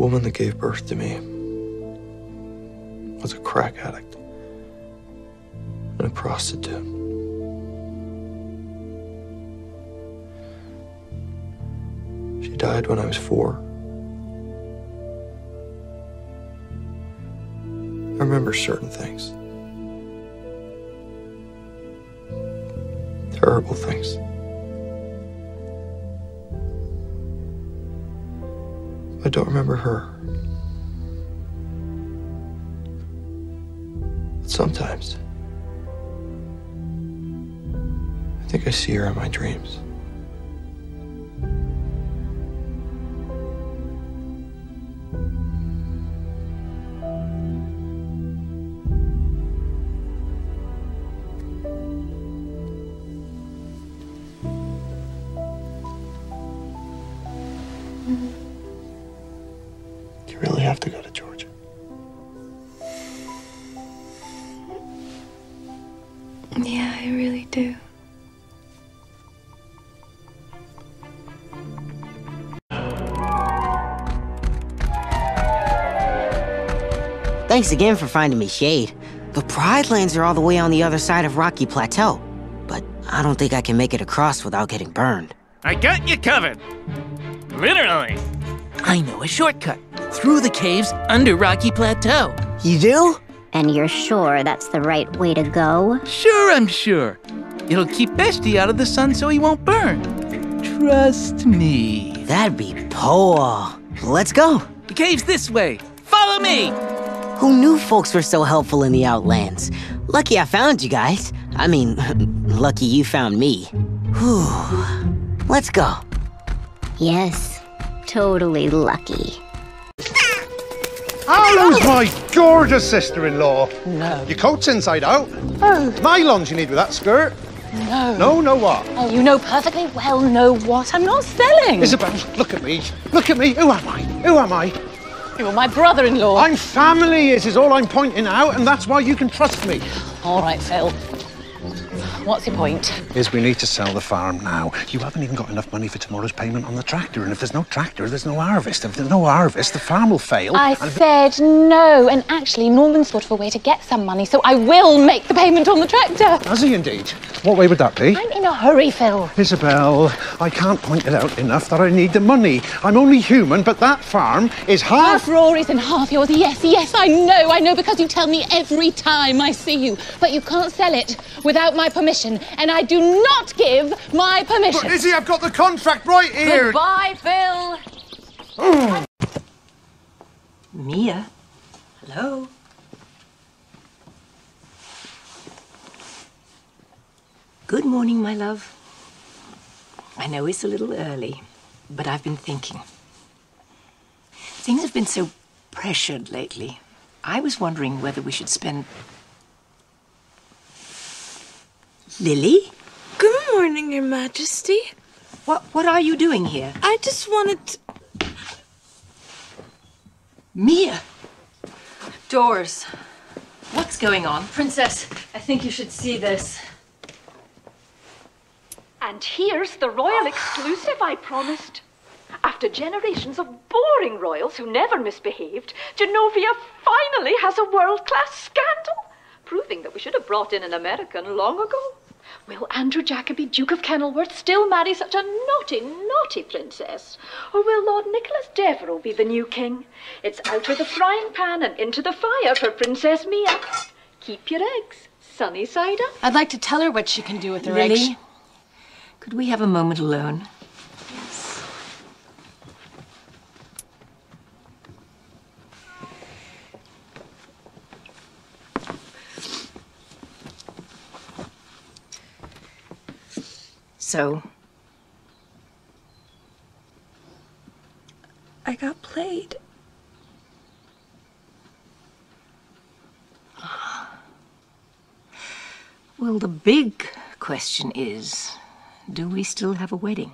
woman that gave birth to me was a crack addict and a prostitute. She died when I was four. I remember certain things. Terrible things. I don't remember her. But sometimes, I think I see her in my dreams. Really have to go to Georgia. Yeah, I really do. Thanks again for finding me shade. The Pride Lands are all the way on the other side of Rocky Plateau. But I don't think I can make it across without getting burned. I got you covered. Literally. I know a shortcut through the caves under Rocky Plateau. You do? And you're sure that's the right way to go? Sure, I'm sure. It'll keep Beshte out of the sun so he won't burn. Trust me. That'd be poor. Let's go. The cave's this way. Follow me. Who knew folks were so helpful in the Outlands? Lucky I found you guys. I mean, lucky you found me. Whew. Let's go. Yes, totally lucky. Oh, oh, How's my gorgeous sister-in-law? No. Your coat's inside out. Oh, Nylons you need with that skirt. no. No, no what? Oh, you know perfectly well know what I'm not selling. Isabel, look at me. Look at me. Who am I? Who am I? You're my brother-in-law. I'm family, is, is all I'm pointing out, and that's why you can trust me. All right, Phil. What's your point? Is we need to sell the farm now. You haven't even got enough money for tomorrow's payment on the tractor, and if there's no tractor, there's no harvest. If there's no harvest, the farm will fail. I and- said no, and actually, Norman's thought of a way to get some money, so I will make the payment on the tractor. Has he indeed? What way would that be? I'm in a hurry, Phil. Isabel, I can't point it out enough that I need the money. I'm only human, but that farm is half. Half Rory's and half yours. Yes, yes, I know, I know, because you tell me every time I see you. But you can't sell it without my permission, and I do not give my permission. But Izzy, I've got the contract right here. Goodbye, Phil. Mia? Hello? Good morning, my love. I know it's a little early, but I've been thinking. Things have been so pressured lately. I was wondering whether we should spend. Lily? Good morning, Your Majesty. What, what are you doing here? I just wanted to... Mia! Doors. What's going on? Princess, I think you should see this. And here's the royal exclusive I promised. After generations of boring royals who never misbehaved, Genovia finally has a world class scandal, proving that we should have brought in an American long ago. Will Andrew Jacoby, Duke of Kenilworth, still marry such a naughty, naughty princess? Or will Lord Nicholas Devereaux be the new king? It's out of the frying pan and into the fire for Princess Mia. Keep your eggs sunny side up. I'd like to tell her what she can do with her Lily? eggs. Could we have a moment alone? So, I got played. well, the big question is do we still have a wedding?